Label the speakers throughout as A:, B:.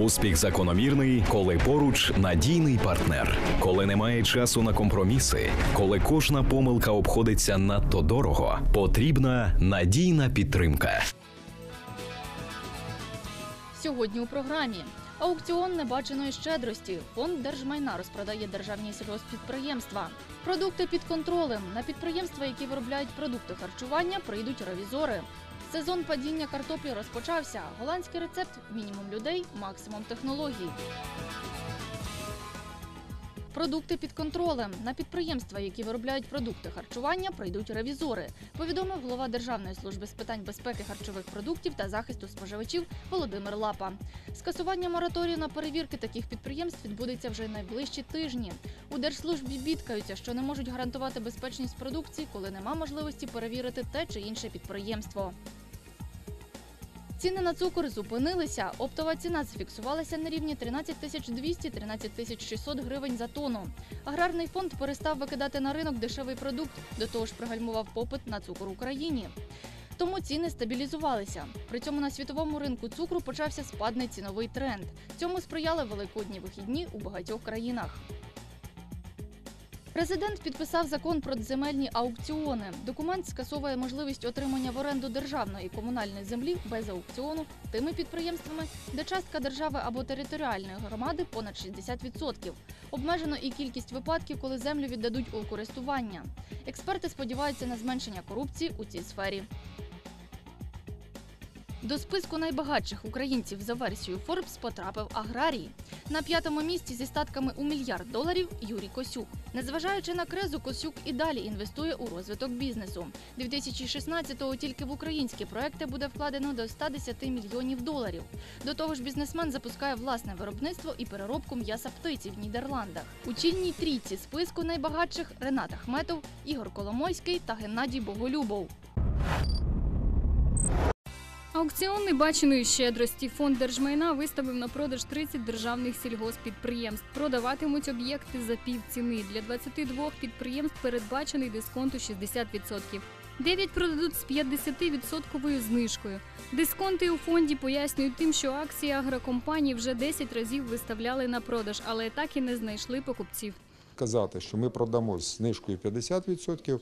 A: Успіх закономірний, коли поруч надійний партнер, коли немає часу на компроміси, коли кожна помилка обходиться надто дорого, потрібна надійна підтримка.
B: Сьогодні у програмі аукціон небаченої щедрості. Фонд держмайна розпродає державні сільгоспідприємства. Продукти під контролем. На підприємства, які виробляють продукти харчування, прийдуть ревізори. Сезон падіння картоплі розпочався. Голландський рецепт мінімум людей, максимум технологій. Продукти під контролем. На підприємства, які виробляють продукти харчування, прийдуть ревізори, повідомив голова Державної служби з питань безпеки харчових продуктів та захисту споживачів Володимир Лапа. Скасування мораторію на перевірки таких підприємств відбудеться вже найближчі тижні. У держслужбі бідкаються, що не можуть гарантувати безпечність продукції, коли нема можливості перевірити те чи інше підприємство. Ціни на цукор зупинилися. Оптова ціна зафіксувалася на рівні 13 тисяч 200 13 тисяч 600 гривень за тонну. Аграрний фонд перестав викидати на ринок дешевий продукт, до того ж пригальмував попит на цукор Україні. Тому ціни стабілізувалися. При цьому на світовому ринку цукру почався спадний ціновий тренд. Цьому сприяли великодні вихідні у багатьох країнах. Президент підписав закон про земельні аукціони. Документ скасовує можливість отримання в оренду державної і комунальної землі без аукціону тими підприємствами, де частка держави або територіальної громади понад 60%. Обмежено і кількість випадків, коли землю віддадуть у користування. Експерти сподіваються на зменшення корупції у цій сфері. До списку найбагатших українців за версією Forbes потрапив аграрій. На п'ятому місці зі статками у мільярд доларів Юрій Косюк. Незважаючи на кризу, Косюк і далі інвестує у розвиток бізнесу. 2016-го тільки в українські проекти буде вкладено до 110 мільйонів доларів. До того ж, бізнесмен запускає власне виробництво і переробку м'яса птиці в Нідерландах. У чільній трійці списку найбагатших Ренат Ахметов, Ігор Коломойський та Геннадій Боголюбов.
C: Аукціон небаченої щедрості фонд держмайна виставив на продаж 30 державних сільгоспідприємств. Продаватимуть об'єкти за півціни. Для 22 підприємств передбачений дисконт у 60%. 9 продадуть з 50% знижкою. Дисконти у фонді пояснюють тим, що акції агрокомпаній вже 10 разів виставляли на продаж, але так і не знайшли покупців.
D: казати, що ми продамо знижкою 50%,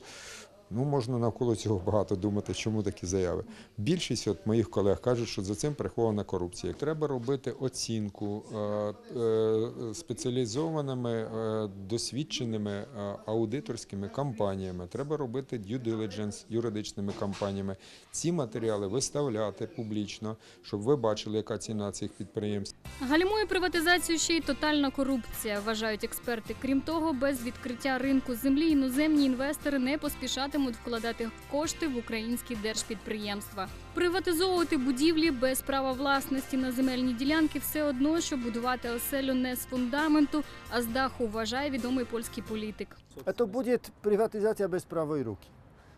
D: ну можна навколо цього багато думати, чому такі заяви. Більшість от моїх колег кажуть, що за цим прихована корупція. Треба робити оцінку е, е, спеціалізованими е, досвідченими аудиторськими компаніями. Треба робити due diligence юридичними компаніями. Ці матеріали виставляти публічно, щоб ви бачили, яка ціна цих підприємств.
C: Гальмує приватизацію ще й тотальна корупція, вважають експерти. Крім того, без відкриття ринку землі іноземні інвестори не поспішатимуть вкладати кошти в українські держпідприємства. Приватизовувати будівлі без права власності на земельні ділянки все одно, що будувати оселю не з фундаменту, а з даху, вважає відомий польський політик.
E: Это будет приватизация без правой руки.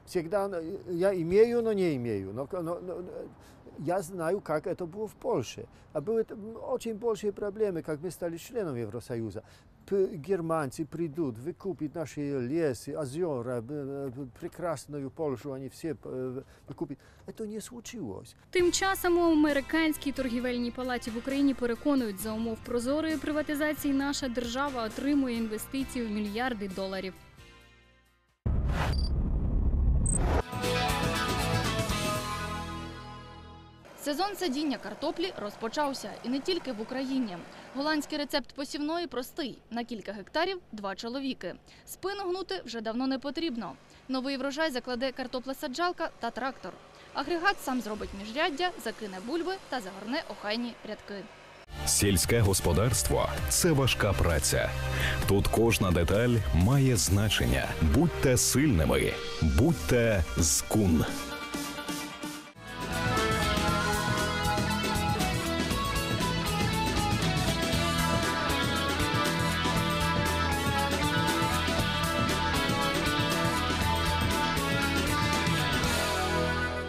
E: Всегда э, я имею, но не имею. Но, но- но- я знаю, как это было в Польше. А были т- очень большие проблемы, как мы стали членом Евросоюза. П- Германцы придут выкупить наши лесы, озера, б- б- прекрасную Польшу, они все э, выкупят. Это не случилось.
C: Тим часом у американській торгівельній палаті в Україні переконують, за умов прозорої приватизації наша держава отримує інвестиції в мільярди доларів.
B: Сезон садіння картоплі розпочався і не тільки в Україні. Голландський рецепт посівної простий: на кілька гектарів два чоловіки. Спину гнути вже давно не потрібно. Новий врожай закладе картоплесаджалка та трактор. Агрегат сам зробить міжряддя, закине бульби та загорне охайні рядки.
A: Сільське господарство це важка праця. Тут кожна деталь має значення. Будьте сильними, будьте скун.